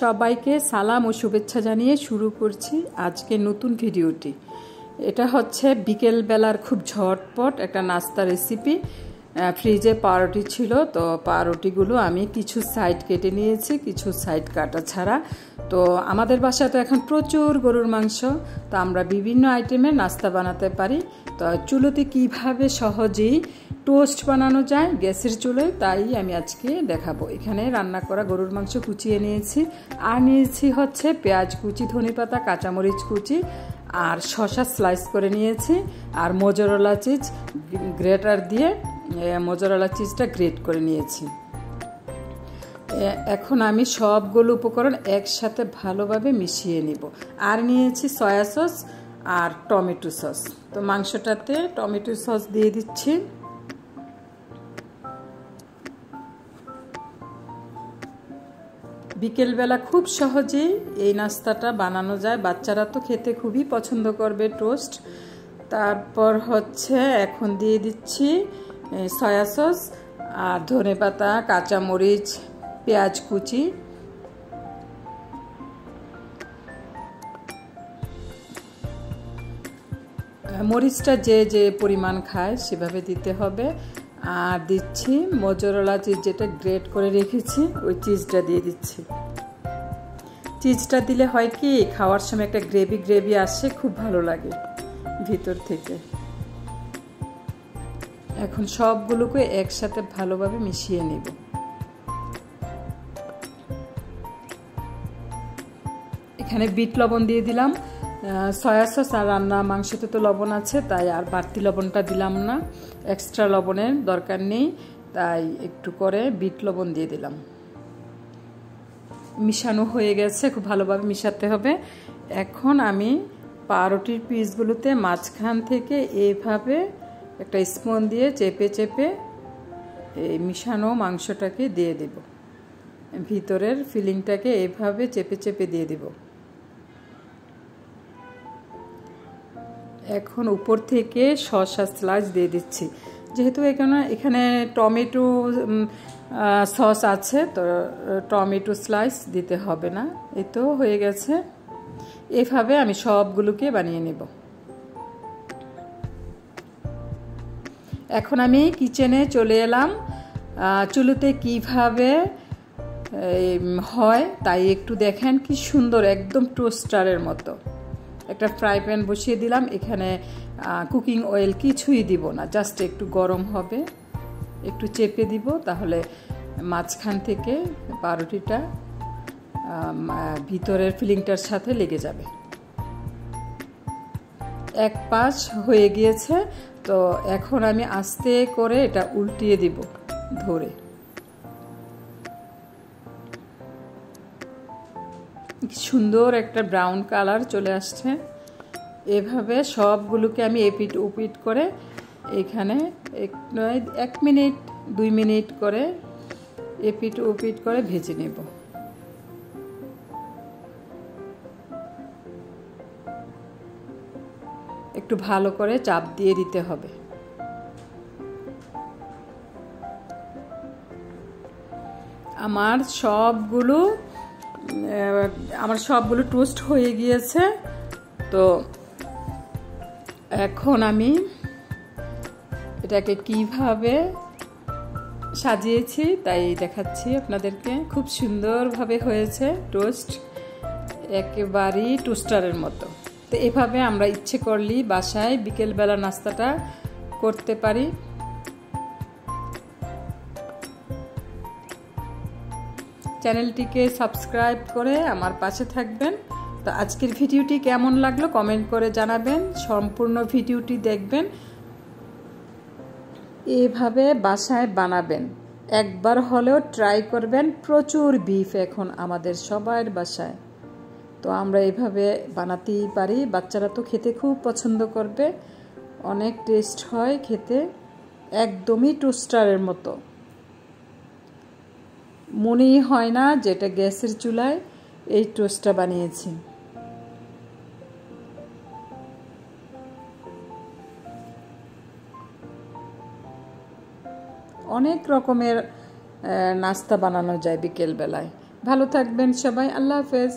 সবাইকে সালাম ও শুভেচ্ছা জানিয়ে শুরু করছি আজকে নতুন ভিডিওটি। এটা হচ্ছে বিকেলবেলার খুব ঝটপট একটা নাস্তা রেসিপি ফ্রিজে পাউরুটি ছিল, তো পাউরুটিগুলো আমি কিছু সাইড কেটে নিয়েছি, কিছু সাইড কাটা ছাড়া। তো আমাদের বাসায় তো এখন প্রচুর গরুর মাংস, তো আমরা বিভিন্ন আইটেমের নাস্তা বানাতে পারি। তো চুলোতে কীভাবে সহজেই টোস্ট বানানো যায়, গ্যাসের চুলোয়, তাই আমি আজকে দেখাবো। এখানে রান্না করা গরুর মাংস কুচিয়ে নিয়েছি। আর নিয়েছি হচ্ছে পেঁয়াজ কুচি, ধনে পাতা, কাঁচামরিচ কুচি, আর শশা স্লাইস করে নিয়েছি, আর মোজরলা চিজ, গ্রেটার দিয়ে মোজরলা চিজটা গ্রেট করে নিয়েছি। এখন আমি সবগুলো উপকরণ একসাথে ভালোভাবে মিশিয়ে নিব। আর নিয়েছি সয়া সস আর টমেটো সস। তো মাংসটাতে টমেটো সস দিয়ে দিচ্ছি। বিকেলবেলা খুব সহজেই এই নাস্তাটা বানানো যায়। বাচ্চারা তো খেতে খুবই পছন্দ করবে টোস্ট। তারপর হচ্ছে এখন দিয়ে দিচ্ছি সয়া সস আর ধনে পাতা, কাঁচামরিচ, পেঁয়াজ কুচি। মরিচটা যে যে পরিমাণ খায় সেভাবে দিতে হবে। আর দিচ্ছি মজরলা চিজ যেটা গ্রেট করে রেখেছি, ওই চিজটা দিয়ে দিচ্ছি। চিজটা দিলে হয় কি, খাওয়ার সময় একটা গ্রেভি গ্রেভি আসে, খুব ভালো লাগে ভিতর থেকে। এখন সবগুলোকে একসাথে ভালোভাবে মিশিয়ে নেব। এখানে বিট লবণ দিয়ে দিলাম। সয়া সস আর রান্না মাংসতে তো লবণ আছে, তাই আর বাড়তি লবণটা দিলাম না। এক্সট্রা লবণের দরকার নেই, তাই একটু করে বিট লবণ দিয়ে দিলাম। মিশানো হয়ে গেছে, খুব ভালোভাবে মিশাতে হবে। এখন আমি পাউরুটির পিসগুলোতে মাঝখান থেকে এইভাবে একটা স্পুন দিয়ে চেপে চেপে এই মিশানো মাংসটাকে দিয়ে দেব। ভিতরের ফিলিংটাকে এভাবে চেপে চেপে দিয়ে দেব। এখন উপর থেকে শসা স্লাইস দিয়ে দিচ্ছি। যেহেতু এখানে এখানে টমেটো সস আছে, তো টমেটো স্লাইস দিতে হবে না। এই তো হয়ে গেছে। এভাবে আমি সবগুলোকে বানিয়ে নেব। এখন আমি কিচেনে চলে এলাম। চুলোতে কীভাবে হয় তাই একটু দেখেন, কি সুন্দর, একদম টোস্টারের মতো। একটা ফ্রাই প্যান বসিয়ে দিলাম। এখানে কুকিং অয়েল কিছুই দিব না জাস্ট একটু গরম হবে। একটু চেপে দিব, তাহলে মাঝখান থেকে পাউরুটিটা ভিতরের ফিলিংটার সাথে লেগে যাবে। এক পাশ হয়ে গিয়েছে, তো এখন আমি আস্তে করে এটা উল্টিয়ে দিব ধরে। সুন্দর একটা ব্রাউন কালার চলে আসছে। এভাবে সবগুলোকে আমি এপিট উপিট করে এখানে এক নয়, এক মিনিট, দুই মিনিট করে এপিট উপিট করে ভেজে নেব। একটু ভালো করে চাপ দিয়ে দিতে হবে। আমার সবগুলো আমার সবগুলো টোস্ট হয়ে গিয়েছে। তো এখন আমি এটাকে কীভাবে সাজিয়েছি তাই দেখাচ্ছি আপনাদেরকে। খুব সুন্দরভাবে হয়েছে টোস্ট একেবারেই টোস্টারের মতো। তো এভাবে আমরা ইচ্ছে করলেই বাসায় বিকেলবেলা নাস্তাটা করতে পারি। চ্যানেলটিকে সাবস্ক্রাইব করে আমার পাশে থাকবেন। তো আজকের ভিডিওটি কেমন লাগল কমেন্ট করে জানাবেন। সম্পূর্ণ ভিডিওটি দেখবেন। এভাবে বাসায় বানাবেন। একবার হলেও ট্রাই করবেন। প্রচুর বিফ এখন আমাদের সবার বাসায়। তো আমরা এভাবে বানাতেই পারি। বাচ্চারা তো খেতে খুব পছন্দ করবে। অনেক টেস্ট হয় খেতে। একদমই টোস্টারের মতো। মনেই হয় না যেটা গ্যাসের চুলায় এই টোস্টটা বানিয়েছি। অনেক রকমের নাস্তা বানানো যায় বিকেলবেলায়। ভালো থাকবেন সবাই, আল্লাহ হাফেজ।